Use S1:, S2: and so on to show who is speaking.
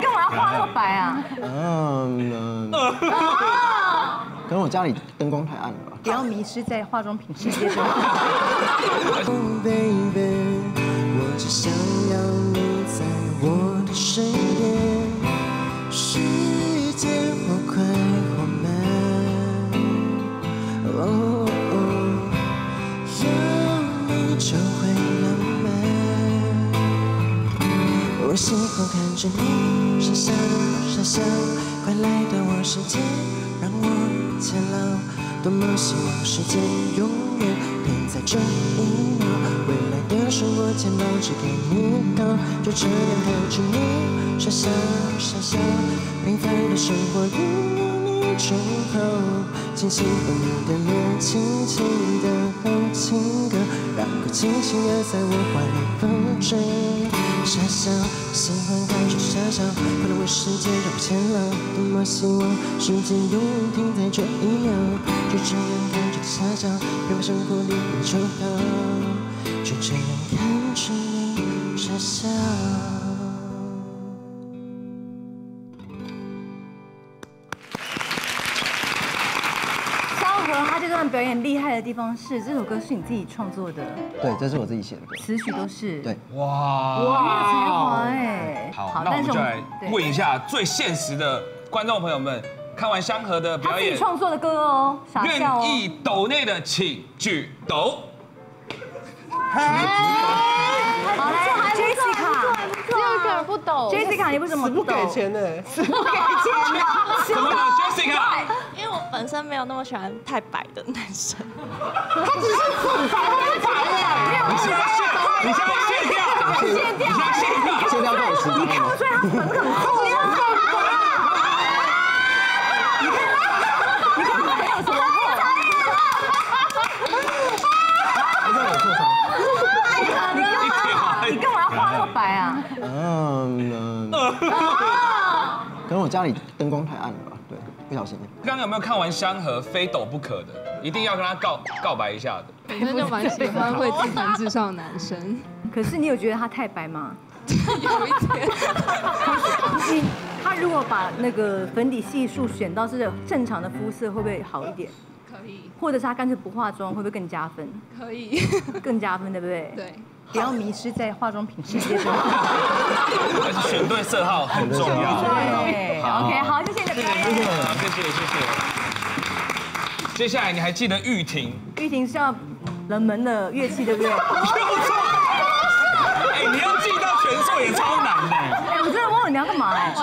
S1: 干嘛画那么白啊？
S2: 嗯，可能我家里灯光太暗了吧。
S1: 不要迷失在化妆品世界中。
S3: Oh baby，我只想要你在我的身边，我喜欢看着你傻笑傻笑，快来到我身前，让我牵牢。多么希望时间永远停在这一秒，未来的生活钱包只给你靠，就这样看着你傻笑傻笑，平凡的生活里有你忠厚，轻轻吻你的脸，轻轻的哼情歌，然后轻轻的在我怀里风筝。傻笑，喜欢看着傻笑，快乐为世界让我牵牢。多么希望时间永远停在这一秒，就这样看着傻笑，别把生活里面抽到，就这样看着你傻笑。
S1: 他这段表演厉害的地方是，这首歌是你自己创作的，
S2: 对，这是我自己写的歌。
S1: 词曲都是。
S2: 对，
S4: 哇，
S1: 哇，很有才华哎。
S4: 好，那我们就来问一下最现实的观众朋友们，看完香河的
S1: 他自己
S4: 表演，
S1: 创作的歌哦，傻笑
S4: 愿
S1: 哦。
S4: 意抖内的请举抖。
S1: 好来，Jessica，
S5: 只有一个人不懂，
S1: Jessica，你为什么不
S2: 不给钱呢？
S1: 不给钱呢？
S4: 怎么了，Jessica？
S6: 因为我本身没有那么喜欢太白的男生，
S4: 你现在卸，你现在卸掉，
S1: 卸掉，
S4: 你现在卸掉。
S2: 卸掉。
S1: 你看他，你看他粉有什么厚？
S2: 还在我受伤。
S1: 你干嘛画那么白啊？
S2: 嗯，可能我家里灯光太暗了吧？对，不小心。
S4: 刚刚有没有看完香河非抖不可的？一定要跟他告告白一下的。
S5: 本身就蛮喜欢会自弹自唱的男生，
S1: 可是你有觉得他太白吗？
S5: 有一点。
S1: 你 他如果把那个粉底系数选到是正常的肤色，会不会好一点？
S5: 可以，
S1: 或者是他干脆不化妆，会不会更加分？
S5: 可以，
S1: 更加分，对不对？
S5: 对，
S1: 不要迷失在化妆品世界中。
S4: 而且选对色号很重要。
S1: 对，OK，好，谢谢你的表演。
S4: 好，谢谢谢谢。接下来你还记得玉婷？
S1: 玉婷是要冷门的乐器，对不对？
S4: 又错。哎，你要记到全数也超难的。
S1: 哎，我真的忘了你要干嘛哎。